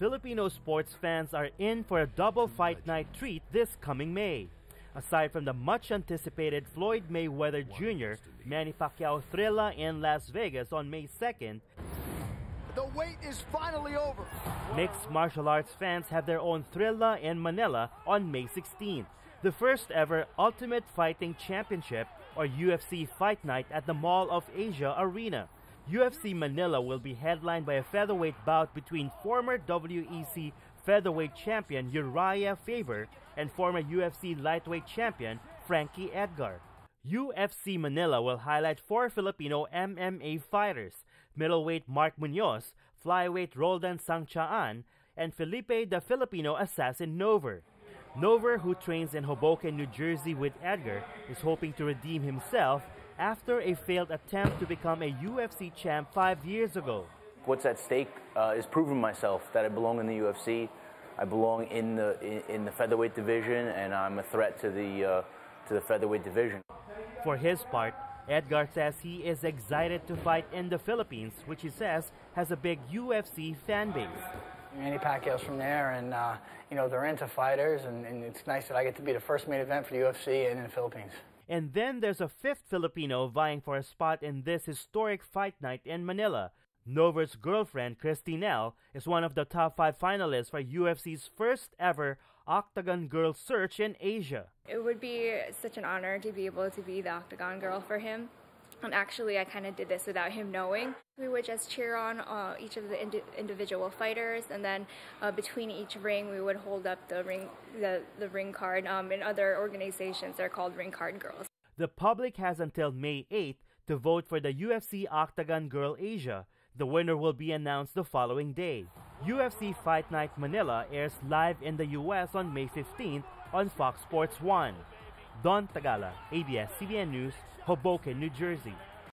Filipino sports fans are in for a double fight night treat this coming May. Aside from the much anticipated Floyd Mayweather Jr. Manny Pacquiao thrilla in Las Vegas on May 2nd, the wait is finally over. Mixed martial arts fans have their own thrilla in Manila on May 16th, the first ever Ultimate Fighting Championship or UFC Fight Night at the Mall of Asia Arena. UFC Manila will be headlined by a featherweight bout between former WEC featherweight champion Uriah Faber and former UFC lightweight champion Frankie Edgar. UFC Manila will highlight four Filipino MMA fighters, middleweight Mark Munoz, flyweight Roldan Sangcha-an, and Phillipe the Filipino assassin Nover. Nover, who trains in Hoboken, New Jersey with Edgar, is hoping to redeem himself after a failed attempt to become a UFC champ five years ago. What's at stake uh, is proving myself that I belong in the UFC. I belong in the in, in the featherweight division, and I'm a threat to the uh, to the featherweight division. For his part, Edgar says he is excited to fight in the Philippines, which he says has a big UFC fan base. Manny Pacquiao's from there, and uh, you know they're into fighters, and, and it's nice that I get to be the first main event for the UFC in the Philippines. And then there's a fifth Filipino vying for a spot in this historic fight night in Manila. Nover's girlfriend, Christinel, is one of the top five finalists for UFC's first ever Octagon Girl search in Asia. It would be such an honor to be able to be the Octagon Girl for him. And actually, I kind of did this without him knowing. We would just cheer on uh, each of the indi individual fighters, and then uh, between each ring, we would hold up the ring, the, the ring card. Um, in other organizations, they're called ring card girls. The public has until May 8th to vote for the UFC Octagon Girl Asia. The winner will be announced the following day. UFC Fight Night Manila airs live in the US on May 15th on Fox Sports 1. Don Tagala, ABS-CBN News, Hoboken, New Jersey.